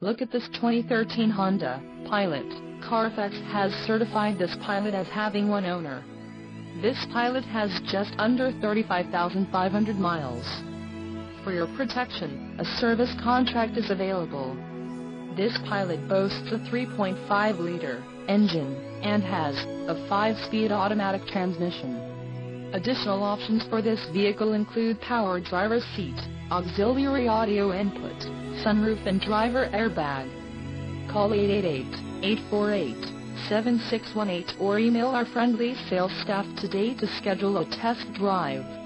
Look at this 2013 Honda Pilot. Carfax has certified this Pilot as having one owner. This Pilot has just under 35,500 miles. For your protection, a service contract is available. This Pilot boasts a 3.5-liter engine and has a 5-speed automatic transmission. Additional options for this vehicle include power driver's seat, auxiliary audio input, sunroof and driver airbag. Call 888-848-7618 or email our friendly sales staff today to schedule a test drive.